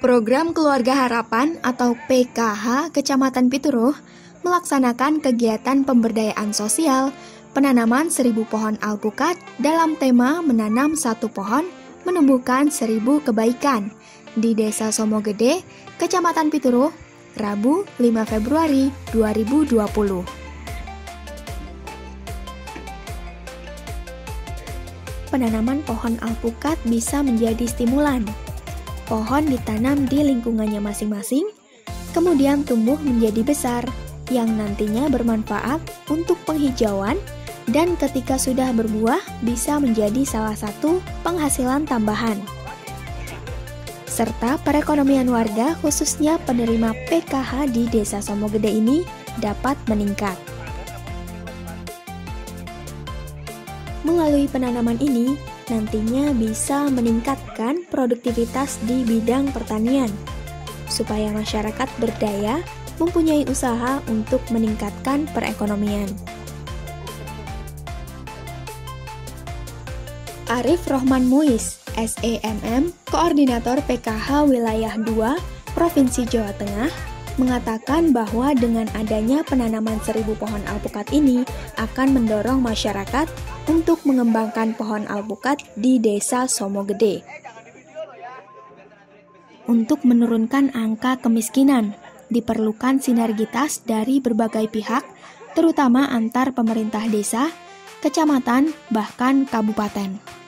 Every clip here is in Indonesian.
Program Keluarga Harapan atau PKH Kecamatan Pituruh melaksanakan kegiatan pemberdayaan sosial penanaman seribu pohon alpukat dalam tema menanam satu pohon menumbuhkan seribu kebaikan di Desa Somogede, Kecamatan Pituruh, Rabu 5 Februari 2020. Penanaman pohon alpukat bisa menjadi stimulan Pohon ditanam di lingkungannya masing-masing, kemudian tumbuh menjadi besar, yang nantinya bermanfaat untuk penghijauan dan ketika sudah berbuah bisa menjadi salah satu penghasilan tambahan. Serta perekonomian warga khususnya penerima PKH di Desa Somogede ini dapat meningkat. Melalui penanaman ini, nantinya bisa meningkatkan produktivitas di bidang pertanian, supaya masyarakat berdaya mempunyai usaha untuk meningkatkan perekonomian. Arif Rohman Muiz, SEMM, Koordinator PKH Wilayah 2, Provinsi Jawa Tengah, mengatakan bahwa dengan adanya penanaman seribu pohon alpukat ini akan mendorong masyarakat untuk mengembangkan pohon alpukat di Desa Somogede. Untuk menurunkan angka kemiskinan, diperlukan sinergitas dari berbagai pihak, terutama antar pemerintah desa, kecamatan, bahkan kabupaten.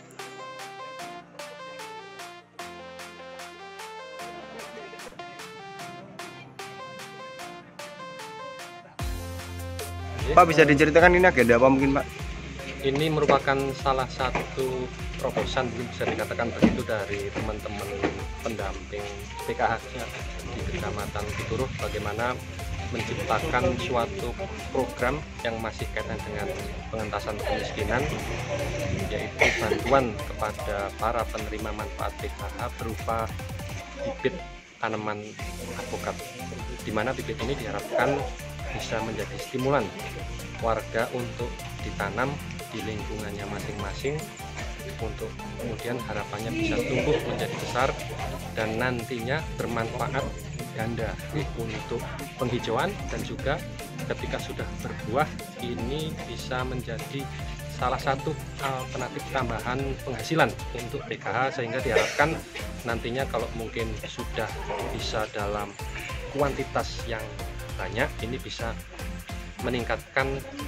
Pak bisa diceritakan ini agenda apa mungkin Pak? ini merupakan salah satu terobosan bisa dikatakan begitu dari teman-teman pendamping PKH di Kecamatan Pituruh bagaimana menciptakan suatu program yang masih kaitan dengan pengentasan kemiskinan yaitu bantuan kepada para penerima manfaat PKH berupa bibit tanaman alpukat di mana bibit ini diharapkan bisa menjadi stimulan warga untuk ditanam di lingkungannya masing-masing untuk kemudian harapannya bisa tumbuh menjadi besar dan nantinya bermanfaat ganda. Untuk penghijauan dan juga ketika sudah berbuah ini bisa menjadi salah satu alternatif tambahan penghasilan untuk PKH sehingga diharapkan nantinya kalau mungkin sudah bisa dalam kuantitas yang banyak ini bisa meningkatkan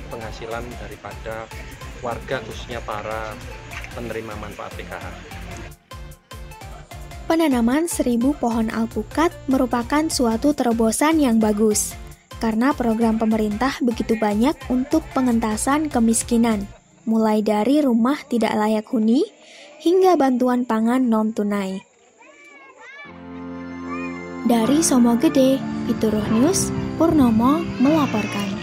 penghasilan daripada warga khususnya para penerima manfaat PKH. Penanaman seribu pohon alpukat merupakan suatu terobosan yang bagus karena program pemerintah begitu banyak untuk pengentasan kemiskinan, mulai dari rumah tidak layak huni hingga bantuan pangan non-tunai. Dari Somo Gede, Pituruh News, Purnomo melaporkan.